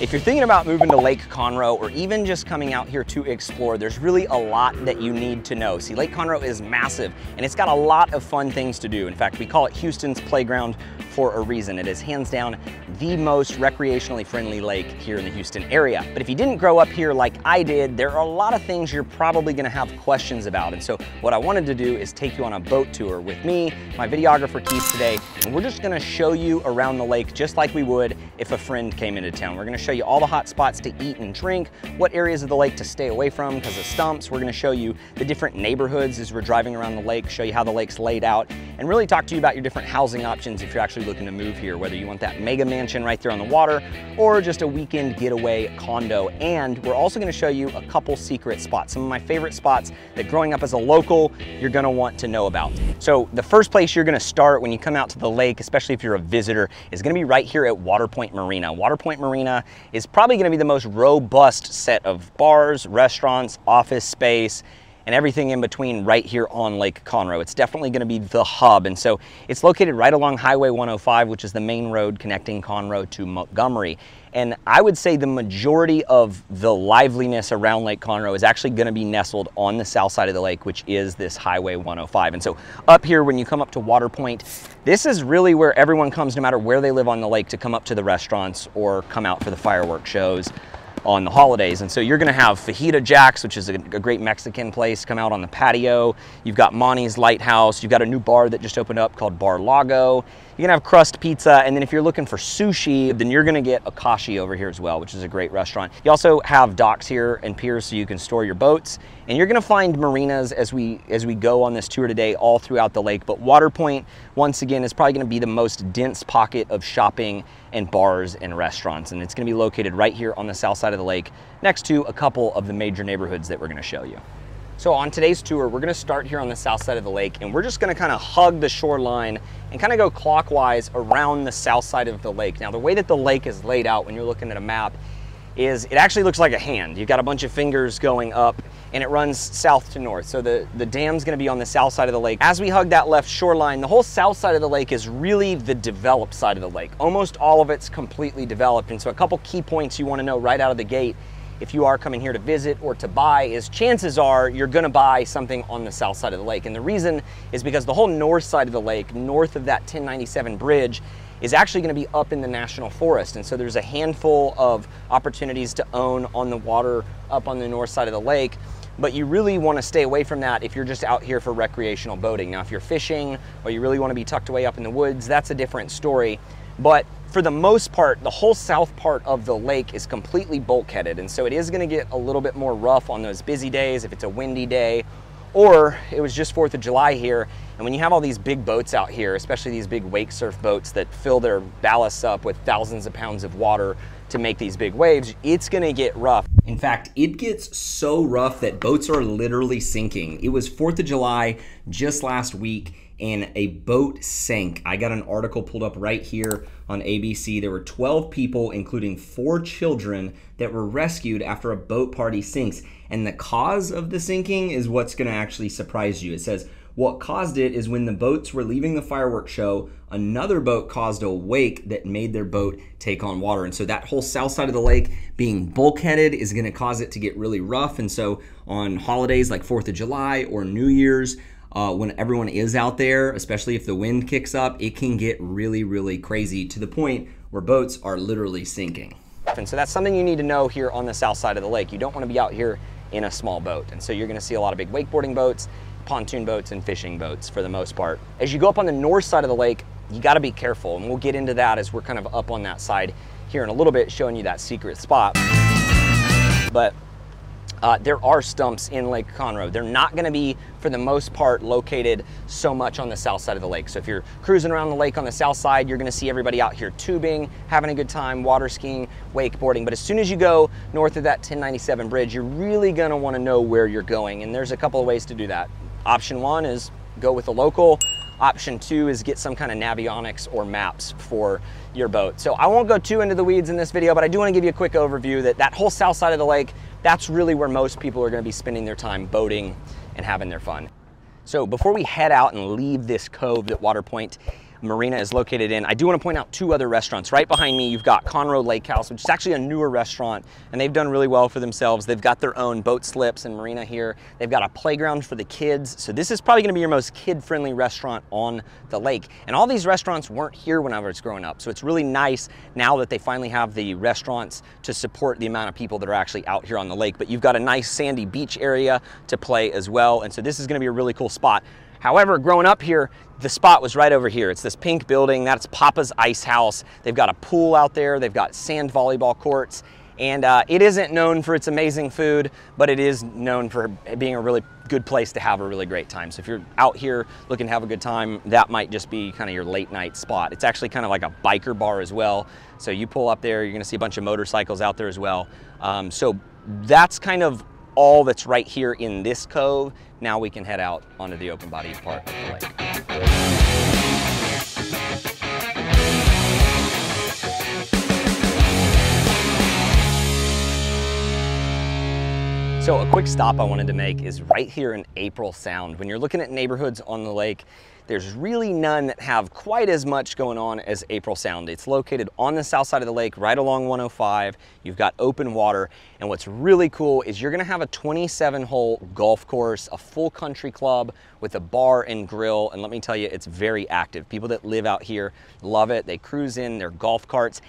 If you're thinking about moving to Lake Conroe or even just coming out here to explore, there's really a lot that you need to know. See, Lake Conroe is massive and it's got a lot of fun things to do. In fact, we call it Houston's playground for a reason. It is hands down the most recreationally friendly lake here in the Houston area. But if you didn't grow up here like I did, there are a lot of things you're probably gonna have questions about. And so what I wanted to do is take you on a boat tour with me, my videographer Keith today, and we're just gonna show you around the lake just like we would if a friend came into town. We're gonna show you all the hot spots to eat and drink, what areas of the lake to stay away from because of stumps. We're gonna show you the different neighborhoods as we're driving around the lake, show you how the lake's laid out, and really talk to you about your different housing options if you're actually looking to move here, whether you want that mega mansion right there on the water or just a weekend getaway condo. And we're also gonna show you a couple secret spots, some of my favorite spots that growing up as a local, you're gonna want to know about. So the first place you're gonna start when you come out to the lake, especially if you're a visitor, is gonna be right here at Waterpoint Marina. Waterpoint Marina is probably gonna be the most robust set of bars, restaurants, office space, and everything in between right here on Lake Conroe. It's definitely gonna be the hub. And so it's located right along Highway 105, which is the main road connecting Conroe to Montgomery. And I would say the majority of the liveliness around Lake Conroe is actually gonna be nestled on the south side of the lake, which is this Highway 105. And so up here, when you come up to Water Point, this is really where everyone comes, no matter where they live on the lake, to come up to the restaurants or come out for the fireworks shows on the holidays. And so you're gonna have Fajita Jack's, which is a, a, great Mexican place, come out on the patio. You've got Monty's Lighthouse. You've got a new bar that just opened up called Bar Lago. You're gonna have crust pizza, and then if you're looking for sushi, then you're gonna get Akashi over here as well, which is a great restaurant. You also have docks here and piers so you can store your boats, and you're gonna find marinas as we as we go on this tour today all throughout the lake. But Waterpoint, once again, is probably gonna be the most dense pocket of shopping and bars and restaurants, and it's gonna be located right here on the south side of the lake, next to a couple of the major neighborhoods that we're gonna show you. So on today's tour, we're gonna start here on the south side of the lake and we're just gonna kind of hug the shoreline and kind of go clockwise around the south side of the lake. Now the way that the lake is laid out when you're looking at a map is it actually looks like a hand. You've got a bunch of fingers going up and it runs south to north. So the, the dam's gonna be on the south side of the lake. As we hug that left shoreline, the whole south side of the lake is really the developed side of the lake. Almost all of it's completely developed. And so a couple key points you wanna know right out of the gate if you are coming here to visit or to buy is chances are you're gonna buy something on the south side of the lake. And the reason is because the whole north side of the lake, north of that 1097 bridge, is actually gonna be up in the national forest. And so there's a handful of opportunities to own on the water up on the north side of the lake but you really want to stay away from that if you're just out here for recreational boating. Now, if you're fishing or you really want to be tucked away up in the woods, that's a different story. But for the most part, the whole south part of the lake is completely bulkheaded. And so it is gonna get a little bit more rough on those busy days if it's a windy day, or it was just 4th of July here. And when you have all these big boats out here, especially these big wake surf boats that fill their ballasts up with thousands of pounds of water to make these big waves, it's gonna get rough. In fact, it gets so rough that boats are literally sinking. It was 4th of July just last week and a boat sank. I got an article pulled up right here on ABC. There were 12 people, including four children, that were rescued after a boat party sinks. And the cause of the sinking is what's going to actually surprise you. It says, what caused it is when the boats were leaving the fireworks show, another boat caused a wake that made their boat take on water. And so that whole south side of the lake being bulkheaded is going to cause it to get really rough. And so on holidays like 4th of July or New Year's, uh, when everyone is out there, especially if the wind kicks up, it can get really, really crazy to the point where boats are literally sinking. And so that's something you need to know here on the south side of the lake. You don't want to be out here in a small boat. And so you're going to see a lot of big wakeboarding boats, pontoon boats, and fishing boats for the most part. As you go up on the north side of the lake, you got to be careful. And we'll get into that as we're kind of up on that side here in a little bit, showing you that secret spot. But uh, there are stumps in Lake Conroe. They're not gonna be, for the most part, located so much on the south side of the lake. So if you're cruising around the lake on the south side, you're gonna see everybody out here tubing, having a good time, water skiing, wakeboarding. But as soon as you go north of that 1097 bridge, you're really gonna wanna know where you're going. And there's a couple of ways to do that. Option one is go with a local. Option two is get some kind of navionics or maps for your boat. So I won't go too into the weeds in this video, but I do wanna give you a quick overview that that whole south side of the lake, that's really where most people are gonna be spending their time boating and having their fun. So before we head out and leave this cove at Waterpoint, marina is located in. I do want to point out two other restaurants. Right behind me, you've got Conroe Lake House, which is actually a newer restaurant, and they've done really well for themselves. They've got their own boat slips and marina here. They've got a playground for the kids. So this is probably going to be your most kid-friendly restaurant on the lake. And all these restaurants weren't here when I was growing up. So it's really nice now that they finally have the restaurants to support the amount of people that are actually out here on the lake. But you've got a nice sandy beach area to play as well. And so this is going to be a really cool spot. However, growing up here, the spot was right over here. It's this pink building, that's Papa's Ice House. They've got a pool out there, they've got sand volleyball courts, and uh, it isn't known for its amazing food, but it is known for being a really good place to have a really great time. So if you're out here looking to have a good time, that might just be kind of your late night spot. It's actually kind of like a biker bar as well. So you pull up there, you're gonna see a bunch of motorcycles out there as well. Um, so that's kind of all that's right here in this cove. Now we can head out onto the open body part of the lake. So a quick stop I wanted to make is right here in April Sound. When you're looking at neighborhoods on the lake, there's really none that have quite as much going on as April Sound. It's located on the south side of the lake, right along 105. You've got open water. And what's really cool is you're gonna have a 27 hole golf course, a full country club with a bar and grill. And let me tell you, it's very active. People that live out here love it. They cruise in their golf carts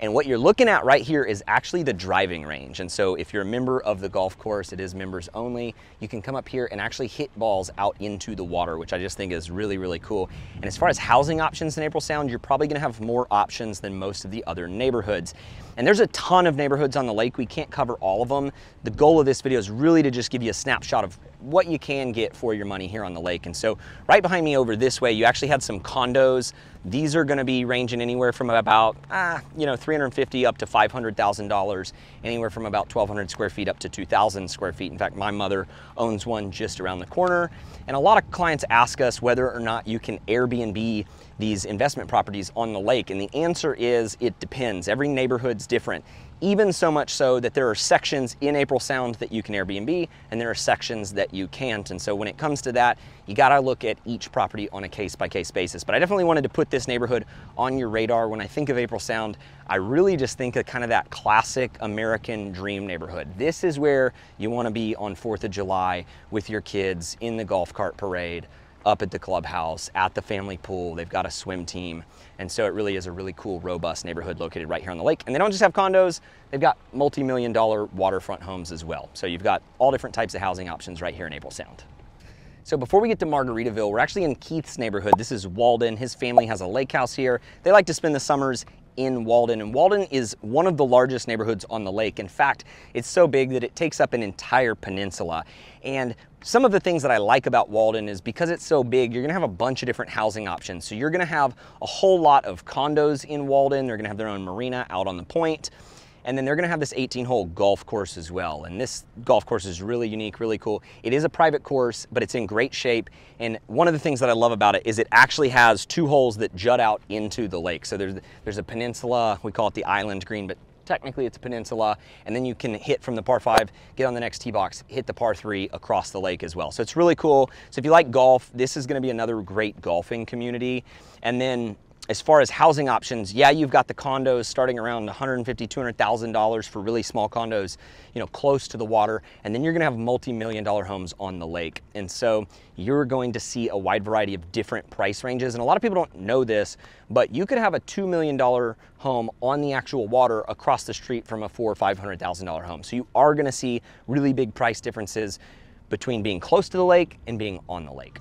and what you're looking at right here is actually the driving range. And so if you're a member of the golf course, it is members only, you can come up here and actually hit balls out into the water, which I just think is really, really cool. And as far as housing options in April Sound, you're probably gonna have more options than most of the other neighborhoods. And there's a ton of neighborhoods on the lake. We can't cover all of them. The goal of this video is really to just give you a snapshot of what you can get for your money here on the lake. And so right behind me over this way, you actually had some condos. These are gonna be ranging anywhere from about, ah, you know, 350 up to $500,000, anywhere from about 1,200 square feet up to 2,000 square feet. In fact, my mother owns one just around the corner. And a lot of clients ask us whether or not you can Airbnb these investment properties on the lake? And the answer is it depends. Every neighborhood's different. Even so much so that there are sections in April Sound that you can Airbnb and there are sections that you can't. And so when it comes to that, you gotta look at each property on a case by case basis. But I definitely wanted to put this neighborhood on your radar. When I think of April Sound, I really just think of kind of that classic American dream neighborhood. This is where you wanna be on 4th of July with your kids in the golf cart parade up at the clubhouse, at the family pool. They've got a swim team. And so it really is a really cool, robust neighborhood located right here on the lake. And they don't just have condos, they've got multi-million dollar waterfront homes as well. So you've got all different types of housing options right here in April Sound. So before we get to Margaritaville, we're actually in Keith's neighborhood. This is Walden. His family has a lake house here. They like to spend the summers in Walden. And Walden is one of the largest neighborhoods on the lake. In fact, it's so big that it takes up an entire peninsula. And some of the things that I like about Walden is because it's so big, you're gonna have a bunch of different housing options. So you're gonna have a whole lot of condos in Walden. They're gonna have their own marina out on the point. And then they're gonna have this 18 hole golf course as well. And this golf course is really unique, really cool. It is a private course, but it's in great shape. And one of the things that I love about it is it actually has two holes that jut out into the lake. So there's, there's a peninsula, we call it the island green, but technically it's a peninsula, and then you can hit from the par five, get on the next tee box, hit the par three across the lake as well. So it's really cool. So if you like golf, this is gonna be another great golfing community. And then as far as housing options, yeah, you've got the condos starting around $150,000, $200,000 for really small condos, you know, close to the water. And then you're gonna have multi-million dollar homes on the lake. And so you're going to see a wide variety of different price ranges. And a lot of people don't know this, but you could have a $2 million home on the actual water across the street from a four or $500,000 home. So you are gonna see really big price differences between being close to the lake and being on the lake.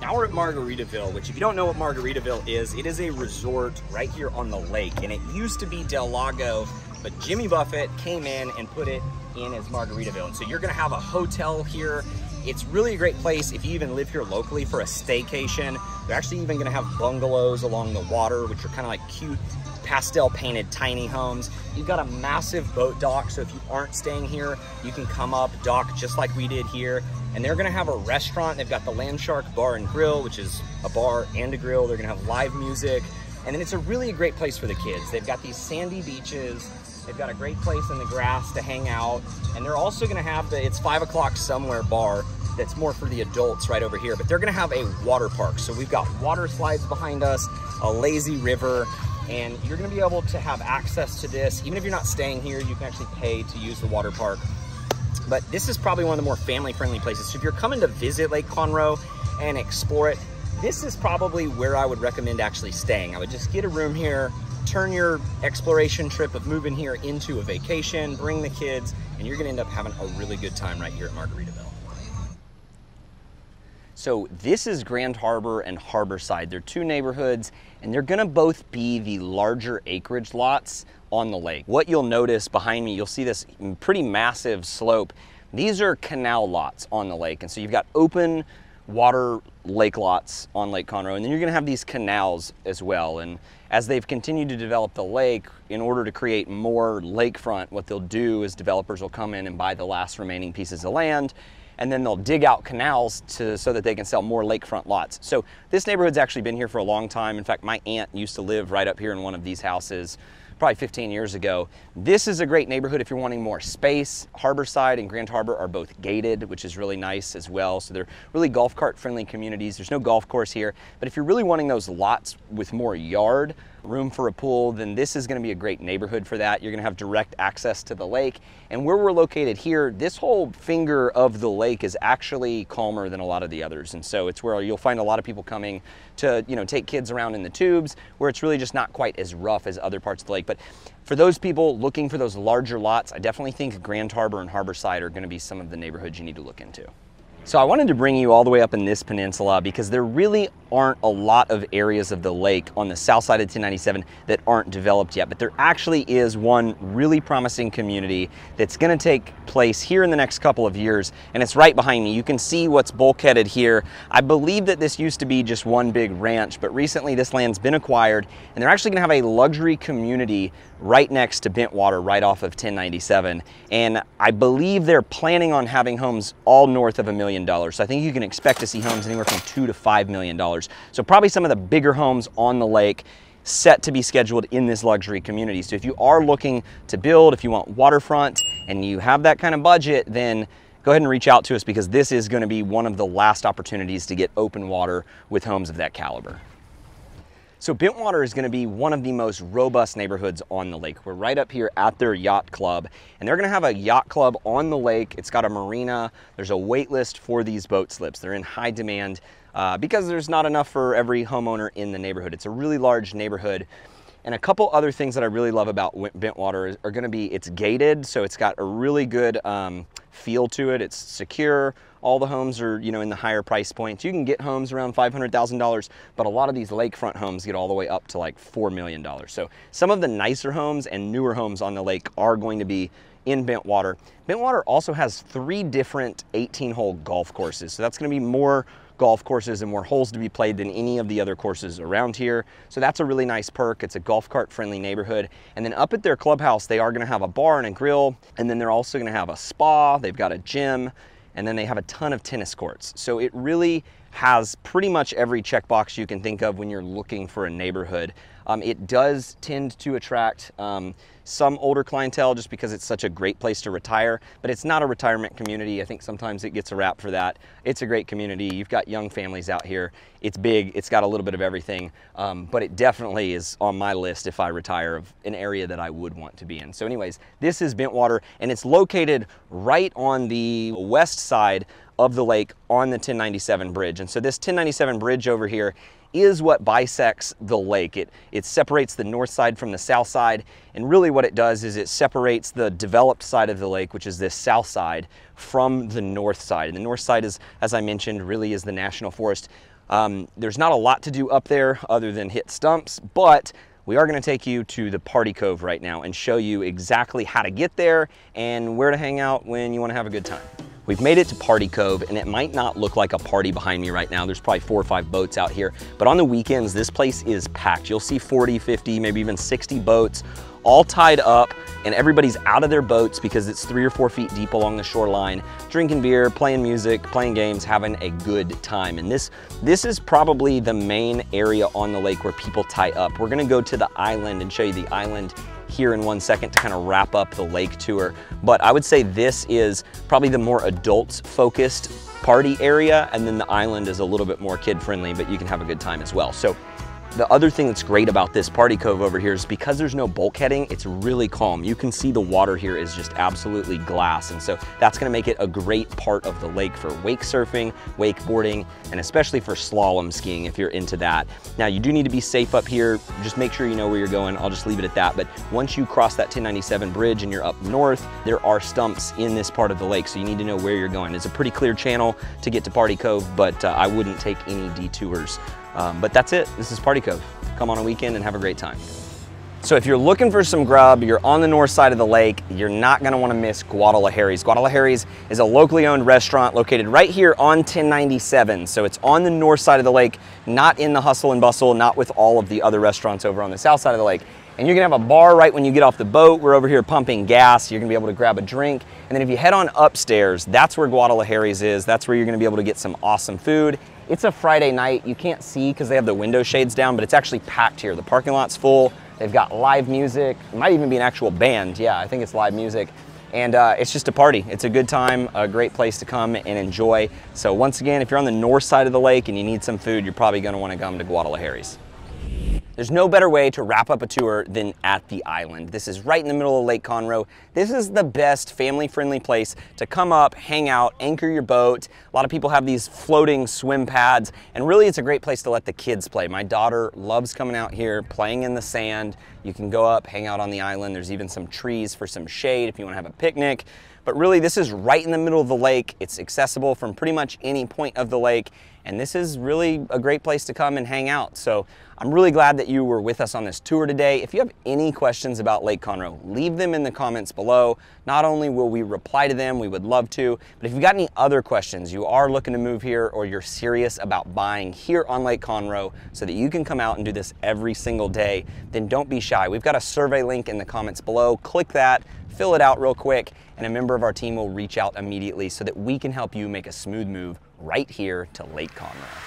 Now we're at Margaritaville, which if you don't know what Margaritaville is, it is a resort right here on the lake. And it used to be Del Lago, but Jimmy Buffett came in and put it in as Margaritaville. And so you're gonna have a hotel here. It's really a great place if you even live here locally for a staycation. They're actually even gonna have bungalows along the water, which are kind of like cute pastel painted tiny homes. You've got a massive boat dock, so if you aren't staying here, you can come up, dock just like we did here, and they're gonna have a restaurant. They've got the Landshark Bar and Grill, which is a bar and a grill. They're gonna have live music, and then it's a really great place for the kids. They've got these sandy beaches, They've got a great place in the grass to hang out. And they're also gonna have the It's Five O'Clock Somewhere bar that's more for the adults right over here. But they're gonna have a water park. So we've got water slides behind us. a lazy river, and you're gonna be able to have access to this. Even if you're not staying here, you can actually pay to use the water park. But this is probably one of the more family-friendly places. So if you're coming to visit Lake Conroe and explore it, this is probably where I would recommend actually staying. I would just get a room here, turn your exploration trip of moving here into a vacation, bring the kids, and you're gonna end up having a really good time right here at Margaritaville. So this is Grand Harbor and Harborside. They're two neighborhoods and they're gonna both be the larger acreage lots on the lake. What you'll notice behind me, you'll see this pretty massive slope. These are canal lots on the lake. And so you've got open water lake lots on Lake Conroe. And then you're gonna have these canals as well. And as they've continued to develop the lake, in order to create more lakefront, what they'll do is developers will come in and buy the last remaining pieces of land and then they'll dig out canals to, so that they can sell more lakefront lots. So this neighborhood's actually been here for a long time. In fact, my aunt used to live right up here in one of these houses probably 15 years ago. This is a great neighborhood if you're wanting more space. Harborside and Grand Harbor are both gated, which is really nice as well. So they're really golf cart friendly communities. There's no golf course here, but if you're really wanting those lots with more yard, room for a pool, then this is gonna be a great neighborhood for that. You're gonna have direct access to the lake. And where we're located here, this whole finger of the lake is actually calmer than a lot of the others. And so it's where you'll find a lot of people coming to, you know, take kids around in the tubes, where it's really just not quite as rough as other parts of the lake. But for those people looking for those larger lots, I definitely think Grand Harbor and Harborside are gonna be some of the neighborhoods you need to look into. So I wanted to bring you all the way up in this peninsula because there really aren't a lot of areas of the lake on the south side of 1097 that aren't developed yet, but there actually is one really promising community that's gonna take place here in the next couple of years, and it's right behind me. You can see what's bulkheaded here. I believe that this used to be just one big ranch, but recently this land's been acquired, and they're actually gonna have a luxury community right next to Bentwater, right off of 1097. And I believe they're planning on having homes all north of a million dollars. So I think you can expect to see homes anywhere from two to five million dollars. So probably some of the bigger homes on the lake set to be scheduled in this luxury community. So if you are looking to build, if you want waterfront and you have that kind of budget, then go ahead and reach out to us because this is gonna be one of the last opportunities to get open water with homes of that caliber. So Bentwater is gonna be one of the most robust neighborhoods on the lake. We're right up here at their yacht club, and they're gonna have a yacht club on the lake. It's got a marina. There's a wait list for these boat slips. They're in high demand uh, because there's not enough for every homeowner in the neighborhood. It's a really large neighborhood. And a couple other things that I really love about Bentwater are gonna be, it's gated, so it's got a really good um, feel to it. It's secure. All the homes are, you know, in the higher price points. You can get homes around $500,000, but a lot of these lakefront homes get all the way up to like $4 million. So some of the nicer homes and newer homes on the lake are going to be in Bentwater. Bentwater also has three different 18 hole golf courses. So that's gonna be more golf courses and more holes to be played than any of the other courses around here. So that's a really nice perk. It's a golf cart friendly neighborhood. And then up at their clubhouse, they are gonna have a bar and a grill, and then they're also gonna have a spa, they've got a gym, and then they have a ton of tennis courts. So it really has pretty much every checkbox you can think of when you're looking for a neighborhood. Um, it does tend to attract um, some older clientele just because it's such a great place to retire, but it's not a retirement community. I think sometimes it gets a rap for that. It's a great community. You've got young families out here. It's big, it's got a little bit of everything, um, but it definitely is on my list if I retire of an area that I would want to be in. So anyways, this is Bentwater and it's located right on the west side of the lake on the 1097 bridge. And so this 1097 bridge over here is what bisects the lake. It, it separates the north side from the south side, and really what it does is it separates the developed side of the lake, which is this south side, from the north side. And the north side is, as I mentioned, really is the national forest. Um, there's not a lot to do up there other than hit stumps, but we are gonna take you to the Party Cove right now and show you exactly how to get there and where to hang out when you wanna have a good time. We've made it to Party Cove and it might not look like a party behind me right now. There's probably four or five boats out here, but on the weekends, this place is packed. You'll see 40, 50, maybe even 60 boats all tied up and everybody's out of their boats because it's three or four feet deep along the shoreline, drinking beer, playing music, playing games, having a good time. And this, this is probably the main area on the lake where people tie up. We're gonna go to the island and show you the island here in one second to kind of wrap up the lake tour. But I would say this is probably the more adults focused party area and then the island is a little bit more kid friendly, but you can have a good time as well. So The other thing that's great about this party cove over here is because there's no bulkheading, it's really calm. You can see the water here is just absolutely glass. And so that's gonna make it a great part of the lake for wake surfing, wakeboarding, and especially for slalom skiing if you're into that. Now you do need to be safe up here. Just make sure you know where you're going. I'll just leave it at that. But once you cross that 1097 bridge and you're up north, there are stumps in this part of the lake. So you need to know where you're going. It's a pretty clear channel to get to Party Cove, but uh, I wouldn't take any detours. Um, but that's it. This is Party Cove. Come on a weekend and have a great time. So if you're looking for some grub, you're on the north side of the lake, you're not gonna wanna miss Guadalajarie's. Guadalajarie's is a locally owned restaurant located right here on 1097. So it's on the north side of the lake, not in the hustle and bustle, not with all of the other restaurants over on the south side of the lake. And you're gonna have a bar right when you get off the boat. We're over here pumping gas. You're gonna be able to grab a drink. And then if you head on upstairs, that's where Guadalajarie's is. That's where you're gonna be able to get some awesome food. It's a Friday night. You can't see because they have the window shades down, but it's actually packed here. The parking lot's full. They've got live music. It might even be an actual band. Yeah, I think it's live music. And uh, it's just a party. It's a good time, a great place to come and enjoy. So once again, if you're on the north side of the lake and you need some food, you're probably gonna wanna come to Guadalajarie's. There's no better way to wrap up a tour than at the island. This is right in the middle of Lake Conroe. This is the best family-friendly place to come up, hang out, anchor your boat. A lot of people have these floating swim pads, and really it's a great place to let the kids play. My daughter loves coming out here, playing in the sand. You can go up, hang out on the island. There's even some trees for some shade if you wanna have a picnic. But really, this is right in the middle of the lake. It's accessible from pretty much any point of the lake. And this is really a great place to come and hang out. So I'm really glad that you were with us on this tour today. If you have any questions about Lake Conroe, leave them in the comments below. Not only will we reply to them, we would love to, but if you've got any other questions, you are looking to move here or you're serious about buying here on Lake Conroe so that you can come out and do this every single day, then don't be shy. We've got a survey link in the comments below. Click that, fill it out real quick, and a member of our team will reach out immediately so that we can help you make a smooth move right here to Lake Conroe.